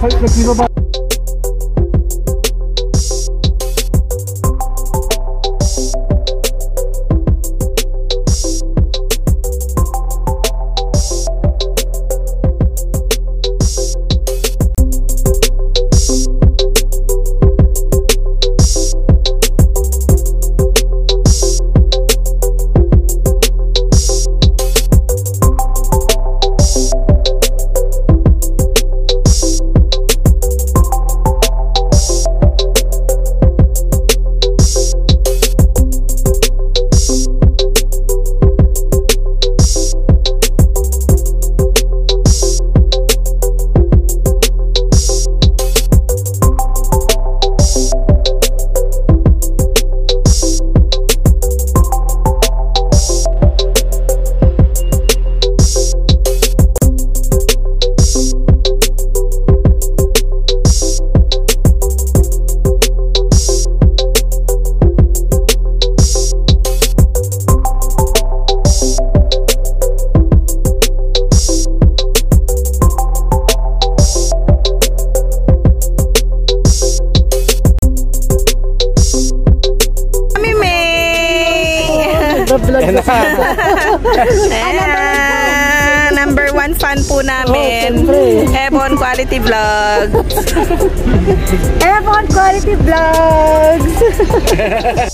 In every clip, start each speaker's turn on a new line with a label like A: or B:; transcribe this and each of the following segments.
A: vlog.
B: Kami Quality Vlog.
A: Ebon Quality Vlogs!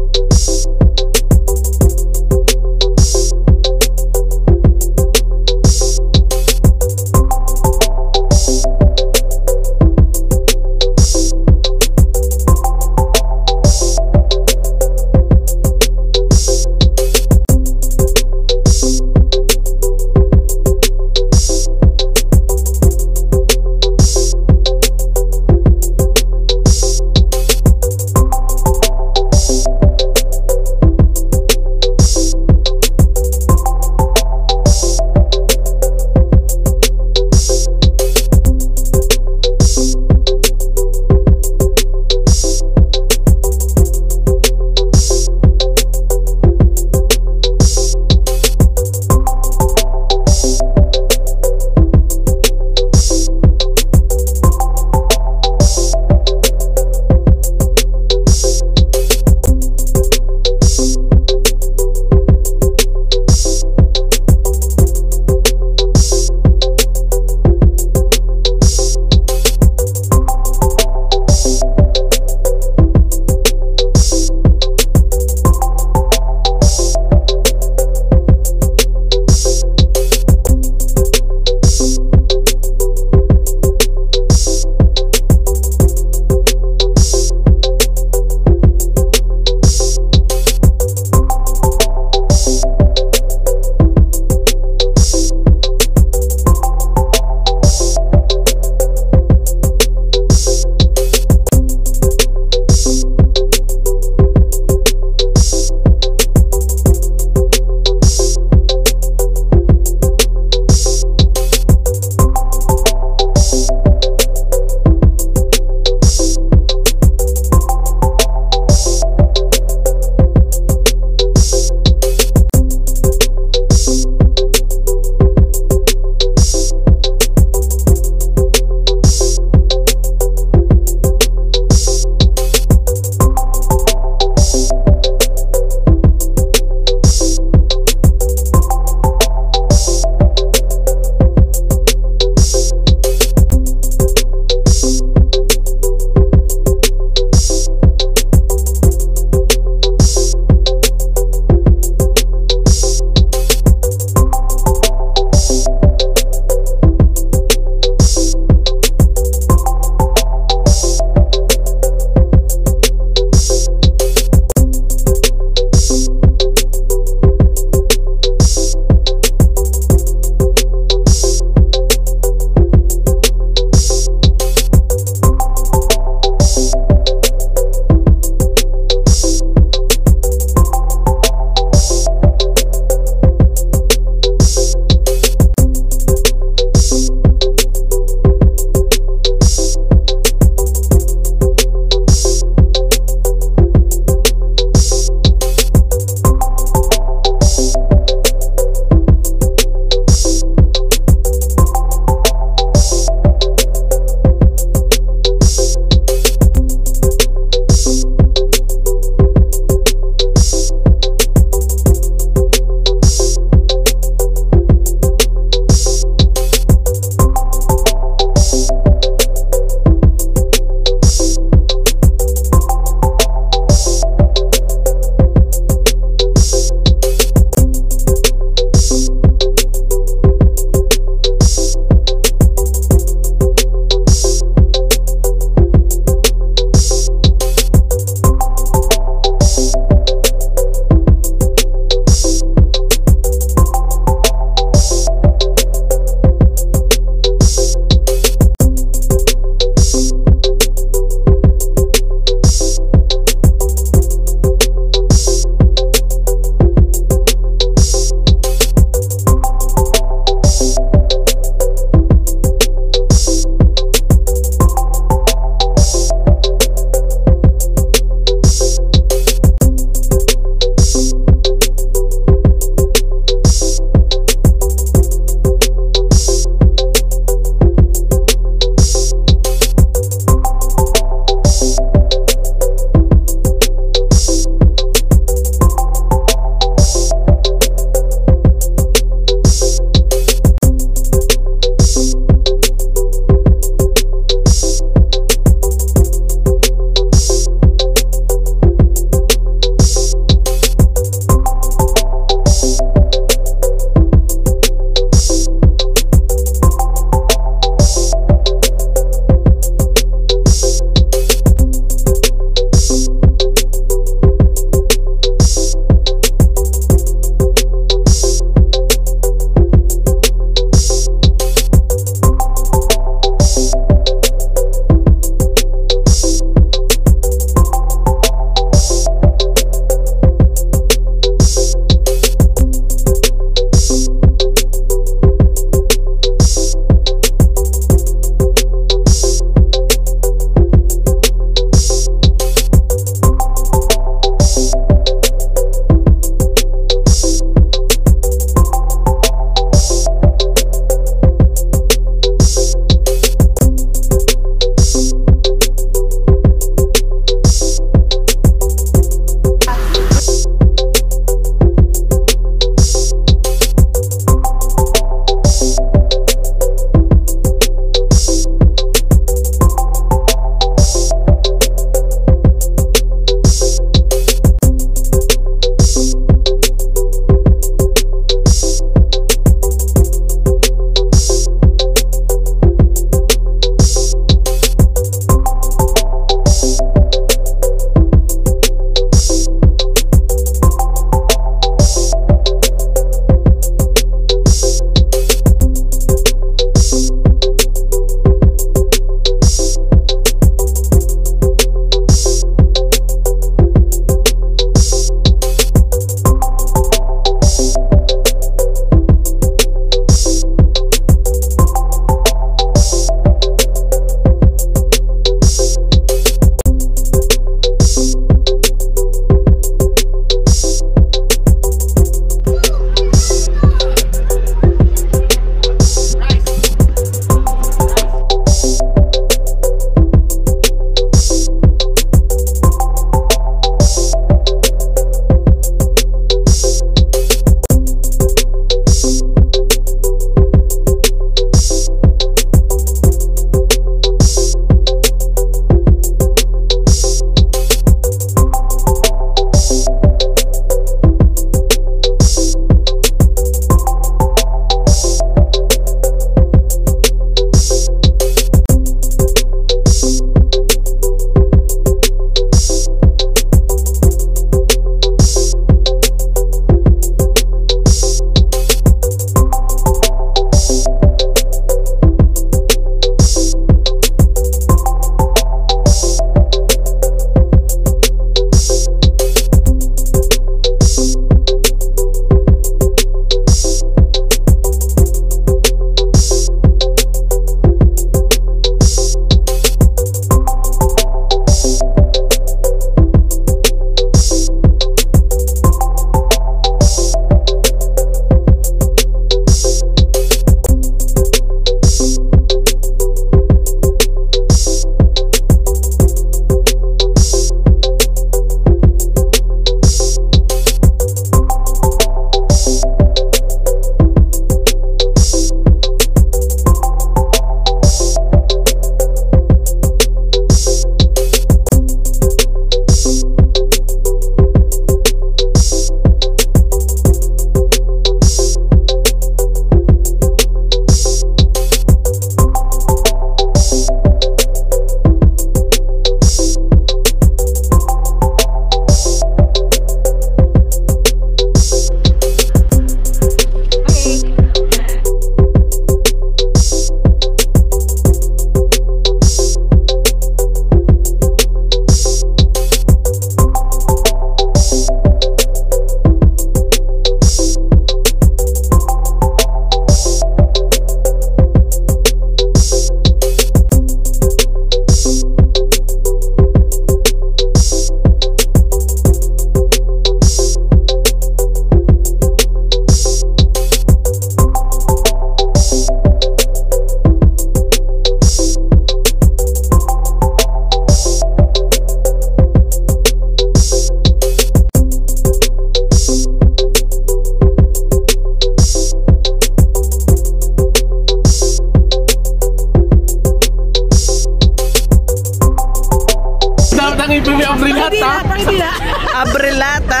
C: ang ibili abrilata. Abrilata.
B: abrilata.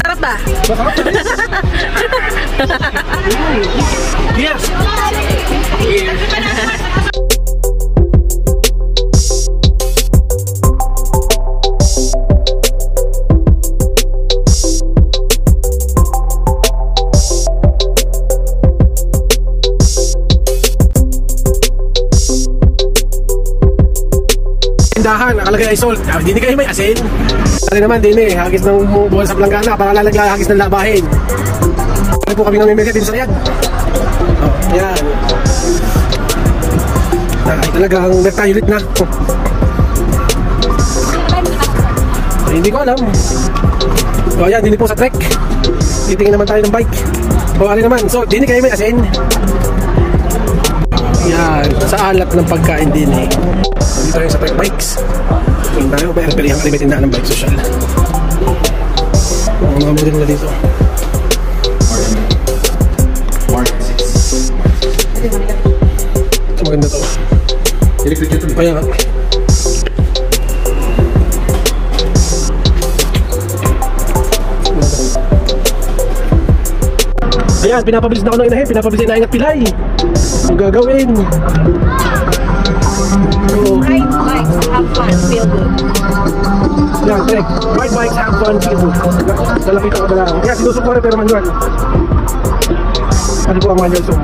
B: Sarap ba?
C: yes. Yes. Tindahan, nakalagay ay salt. Ah, Hindi kayo may asin. Ano naman din eh, hagis ng buwan sa planggana para lalagay hagis ng labahin. Ano po kami namimili dito sa yan? Oh, yan. Ay, talagang mertayulit na. Ay, hindi ko alam. O oh, yan, din po sa trek. Titingin naman tayo ng bike. O ano naman, so din kayo may asin. Yan, sa alat ng pagkain din eh. Dito tayo sa bikes. Tingin tayo, may pilihan kami tindahan ng bike social. Ang mga model na dito. Ito maganda to. Kaya nga. Ayan, pinapabilis na ako ng inahin, pinapabilis na inahin at pilay. Ang gagawin. So,
D: Ride bikes, have fun, feel good.
C: yan, trek. Ride bikes, have fun, feel good. Lalapit ako na lang. Kaya sinusok ko rin pero manual. Ano po ang manual so?